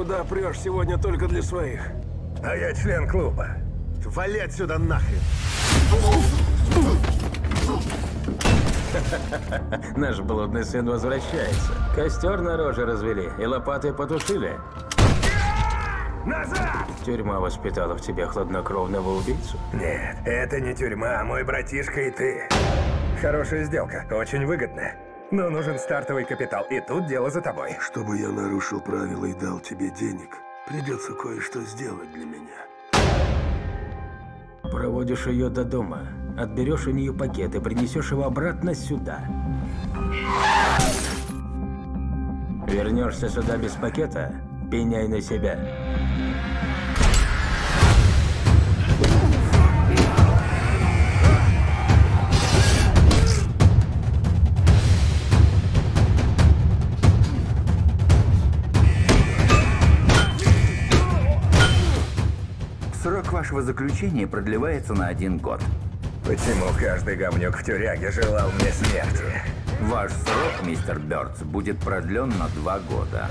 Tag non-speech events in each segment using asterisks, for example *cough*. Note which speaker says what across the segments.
Speaker 1: куда прешь сегодня только для своих?
Speaker 2: А я член клуба. Вали отсюда нахрен. *laughs*
Speaker 3: Наш блудный сын возвращается. Костер на роже развели и лопатой потушили.
Speaker 2: Назад!
Speaker 3: Тюрьма воспитала в тебе хладнокровного убийцу.
Speaker 2: Нет, это не тюрьма, а мой братишка и ты. Хорошая сделка, очень выгодная. Но нужен стартовый капитал, и тут дело за тобой.
Speaker 1: Чтобы я нарушил правила и дал тебе денег, придется кое-что сделать для меня.
Speaker 3: Проводишь ее до дома, отберешь у нее пакет и принесешь его обратно сюда. Вернешься сюда без пакета, пеняй на себя.
Speaker 4: Срок вашего заключения продлевается на один год.
Speaker 2: Почему каждый говнюк в тюряге желал мне смерти?
Speaker 4: Ваш срок, мистер Бёрдс, будет продлен на два года.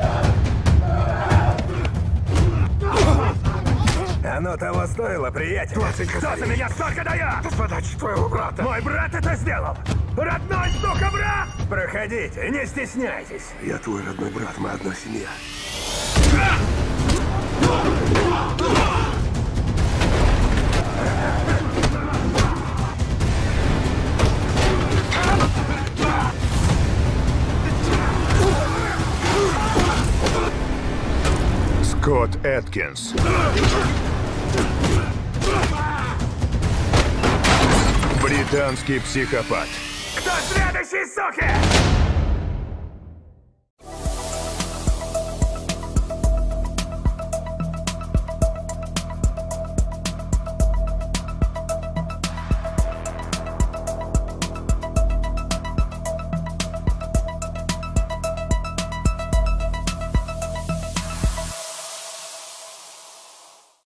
Speaker 2: Оно того стоило, приятель. 20 Кто за меня столько дает?
Speaker 1: С подачи твоего брата!
Speaker 2: Мой брат это сделал! Родной, сука, брат! Проходите, не стесняйтесь.
Speaker 1: Я твой родной брат, мы одна семья.
Speaker 5: Скотт Эткинс. Британский психопат.
Speaker 2: Кто следующий, суки?